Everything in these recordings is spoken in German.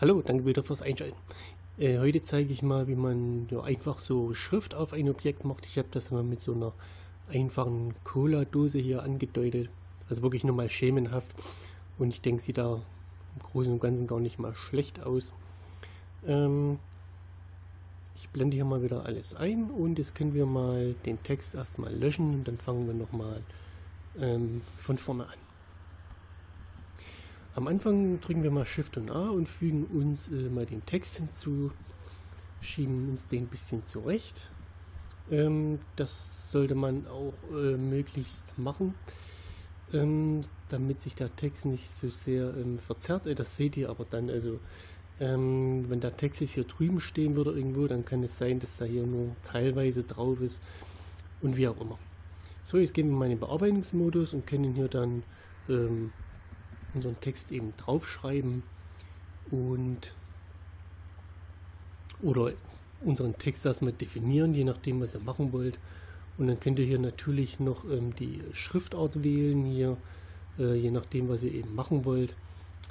Hallo, danke wieder fürs Einschalten. Äh, heute zeige ich mal, wie man ja, einfach so Schrift auf ein Objekt macht. Ich habe das mal mit so einer einfachen Cola-Dose hier angedeutet. Also wirklich nur mal schemenhaft. Und ich denke, sieht da im Großen und Ganzen gar nicht mal schlecht aus. Ähm, ich blende hier mal wieder alles ein und jetzt können wir mal den Text erstmal löschen und dann fangen wir nochmal ähm, von vorne an. Am Anfang drücken wir mal Shift und A und fügen uns äh, mal den Text hinzu, schieben uns den ein bisschen zurecht. Ähm, das sollte man auch äh, möglichst machen, ähm, damit sich der Text nicht so sehr ähm, verzerrt. Äh, das seht ihr aber dann, also ähm, wenn der Text jetzt hier drüben stehen würde irgendwo, dann kann es sein, dass da hier nur teilweise drauf ist und wie auch immer. So, jetzt gehen wir mal in den Bearbeitungsmodus und können hier dann ähm, unseren Text eben draufschreiben und oder unseren Text erstmal definieren, je nachdem, was ihr machen wollt. Und dann könnt ihr hier natürlich noch ähm, die Schriftart wählen, hier, äh, je nachdem, was ihr eben machen wollt.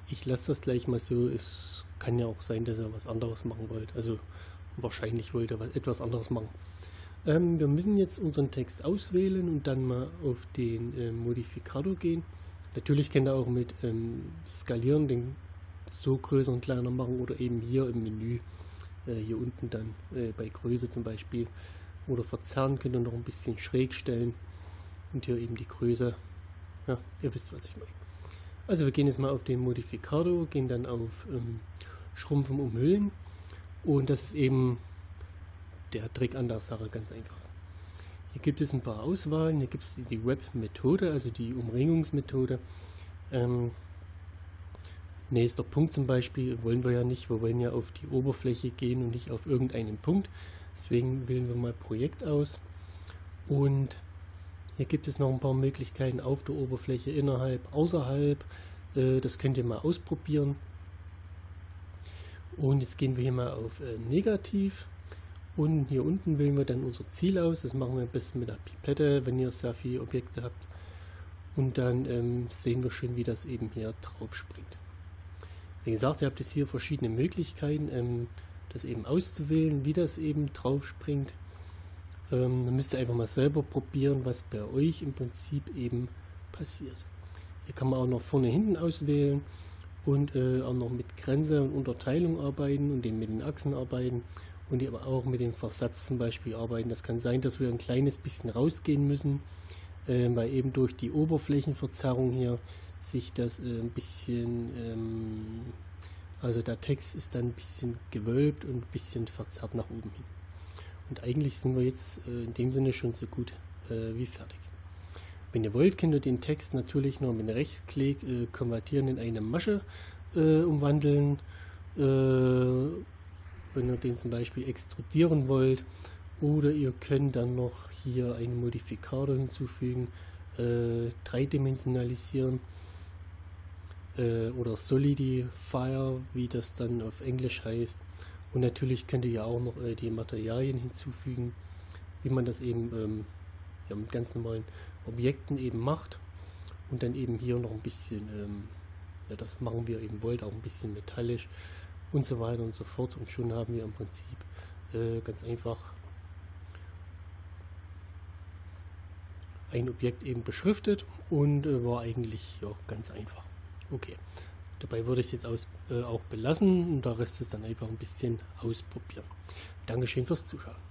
Ich lasse das gleich mal so. Es kann ja auch sein, dass ihr was anderes machen wollt. Also wahrscheinlich wollt ihr etwas anderes machen. Ähm, wir müssen jetzt unseren Text auswählen und dann mal auf den äh, Modifikator gehen. Natürlich könnt ihr auch mit ähm, Skalieren den so größer und kleiner machen oder eben hier im Menü, äh, hier unten dann äh, bei Größe zum Beispiel. Oder verzerren könnt ihr noch ein bisschen schräg stellen und hier eben die Größe. Ja, ihr wisst, was ich meine. Also wir gehen jetzt mal auf den Modifikator, gehen dann auf ähm, Schrumpfen umhüllen und das ist eben der Trick an der Sache ganz einfach. Hier gibt es ein paar Auswahlen. Hier gibt es die Web-Methode, also die Umringungsmethode. Ähm, nächster Punkt zum Beispiel wollen wir ja nicht. Wir wollen ja auf die Oberfläche gehen und nicht auf irgendeinen Punkt. Deswegen wählen wir mal Projekt aus. Und hier gibt es noch ein paar Möglichkeiten auf der Oberfläche, innerhalb, außerhalb. Äh, das könnt ihr mal ausprobieren. Und jetzt gehen wir hier mal auf äh, Negativ. Und hier unten wählen wir dann unser Ziel aus. Das machen wir am besten mit der Pipette, wenn ihr sehr viele Objekte habt. Und dann ähm, sehen wir schon, wie das eben hier drauf springt. Wie gesagt, ihr habt jetzt hier verschiedene Möglichkeiten, ähm, das eben auszuwählen, wie das eben drauf springt. Ähm, dann müsst ihr einfach mal selber probieren, was bei euch im Prinzip eben passiert. Hier kann man auch noch vorne hinten auswählen und äh, auch noch mit Grenze und Unterteilung arbeiten und eben mit den Achsen arbeiten und aber auch mit dem Versatz zum Beispiel arbeiten. Das kann sein, dass wir ein kleines bisschen rausgehen müssen, äh, weil eben durch die Oberflächenverzerrung hier sich das äh, ein bisschen, ähm, also der Text ist dann ein bisschen gewölbt und ein bisschen verzerrt nach oben hin. Und eigentlich sind wir jetzt äh, in dem Sinne schon so gut äh, wie fertig. Wenn ihr wollt, könnt ihr den Text natürlich noch mit Rechtsklick äh, konvertieren in eine Masche äh, umwandeln wenn ihr den zum Beispiel extrudieren wollt. Oder ihr könnt dann noch hier einen Modifikator hinzufügen, äh, dreidimensionalisieren äh, oder Solidifier, wie das dann auf Englisch heißt. Und natürlich könnt ihr ja auch noch äh, die Materialien hinzufügen, wie man das eben ähm, ja, mit ganz normalen Objekten eben macht. Und dann eben hier noch ein bisschen, ähm, ja, das machen wir eben wollt, auch ein bisschen metallisch und so weiter und so fort. Und schon haben wir im Prinzip äh, ganz einfach ein Objekt eben beschriftet und äh, war eigentlich ja, ganz einfach. Okay, dabei würde ich es jetzt aus, äh, auch belassen und der Rest ist dann einfach ein bisschen ausprobieren. Dankeschön fürs Zuschauen.